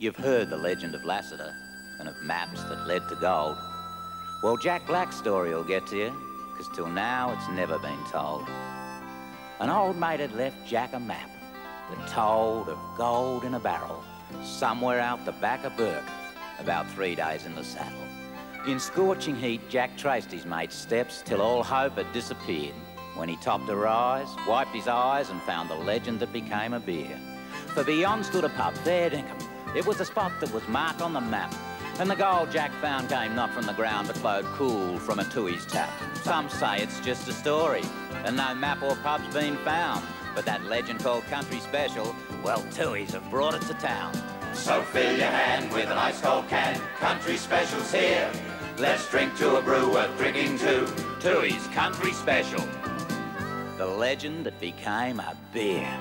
You've heard the legend of Lasseter and of maps that led to gold. Well, Jack Black's story will get to you, because till now it's never been told. An old mate had left Jack a map that told of gold in a barrel somewhere out the back of Bourke, about three days in the saddle. In scorching heat, Jack traced his mate's steps till all hope had disappeared. When he topped a rise, wiped his eyes and found the legend that became a beer. For beyond stood a pub, fair dinkum. It was a spot that was marked on the map. And the gold Jack found came not from the ground, but flowed cool from a Tooheys tap. Some say it's just a story, and no map or pub's been found. But that legend called Country Special, well, Tooheys have brought it to town. So fill your hand with an ice cold can, Country Special's here. Let's drink to a brew worth drinking to, Tooheys Country Special. The legend that became a beer.